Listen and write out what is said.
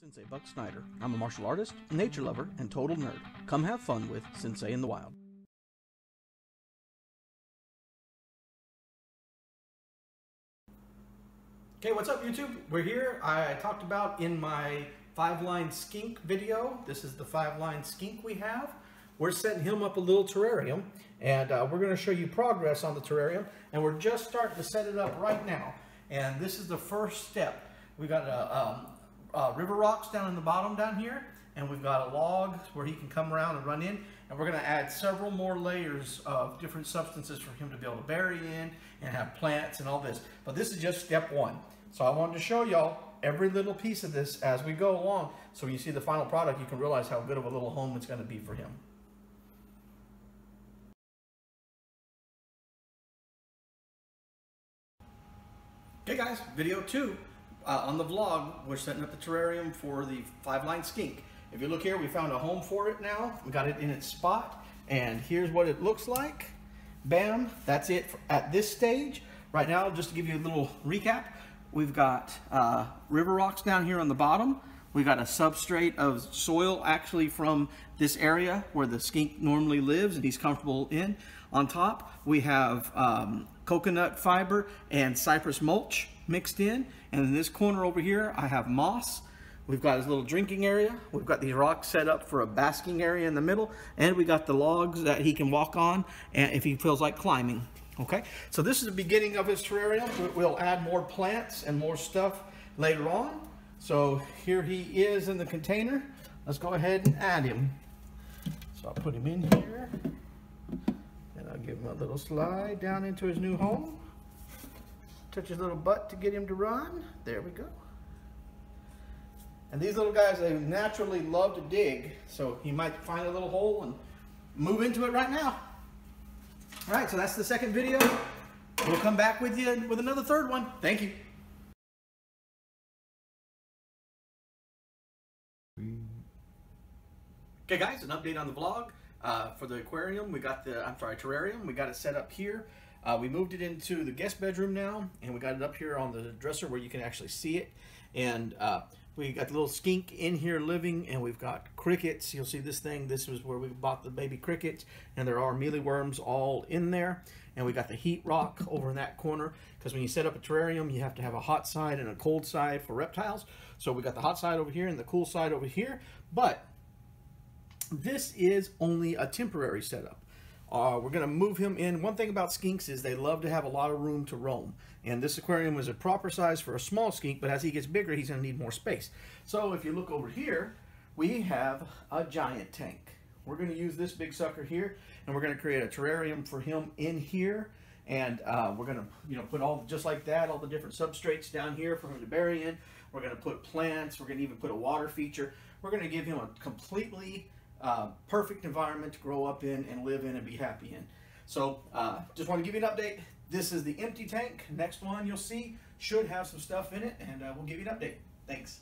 Sensei Buck Snyder. I'm a martial artist, nature lover, and total nerd. Come have fun with Sensei in the Wild. Okay, what's up YouTube? We're here. I talked about in my five line skink video. This is the five line skink we have. We're setting him up a little terrarium and uh, we're going to show you progress on the terrarium and we're just starting to set it up right now. And this is the first step. We got a, um, uh, river rocks down in the bottom down here and we've got a log where he can come around and run in and we're going to add several more layers of different substances for him to be able to bury in and have plants and all this. But this is just step one. So I wanted to show y'all every little piece of this as we go along so when you see the final product you can realize how good of a little home it's going to be for him. Okay guys, video two. Uh, on the vlog, we're setting up the terrarium for the five-line skink. If you look here, we found a home for it now. We got it in its spot, and here's what it looks like. Bam, that's it at this stage. Right now, just to give you a little recap, we've got uh, river rocks down here on the bottom. We got a substrate of soil actually from this area where the skink normally lives and he's comfortable in. On top, we have um, coconut fiber and cypress mulch mixed in. And in this corner over here, I have moss. We've got his little drinking area. We've got these rocks set up for a basking area in the middle. And we got the logs that he can walk on and if he feels like climbing. Okay, so this is the beginning of his terrarium. We'll add more plants and more stuff later on. So here he is in the container. Let's go ahead and add him. So I'll put him in here. And I'll give him a little slide down into his new home. Touch his little butt to get him to run. There we go. And these little guys, they naturally love to dig. So he might find a little hole and move into it right now. All right, so that's the second video. We'll come back with you with another third one. Thank you. Okay guys, an update on the vlog. Uh, for the aquarium, we got the, I'm sorry, terrarium, we got it set up here. Uh, we moved it into the guest bedroom now, and we got it up here on the dresser where you can actually see it. And uh, we got the little skink in here living, and we've got crickets. You'll see this thing. This was where we bought the baby crickets, and there are mealyworms all in there. And we got the heat rock over in that corner, because when you set up a terrarium, you have to have a hot side and a cold side for reptiles. So we got the hot side over here and the cool side over here. But this is only a temporary setup. Uh, we're going to move him in. One thing about skinks is they love to have a lot of room to roam. And this aquarium is a proper size for a small skink, but as he gets bigger, he's going to need more space. So if you look over here, we have a giant tank. We're going to use this big sucker here, and we're going to create a terrarium for him in here. And uh, we're going to, you know, put all, just like that, all the different substrates down here for him to bury in. We're going to put plants. We're going to even put a water feature. We're going to give him a completely uh, perfect environment to grow up in and live in and be happy in. So uh, just want to give you an update. This is the empty tank. Next one you'll see should have some stuff in it and uh, we'll give you an update. Thanks.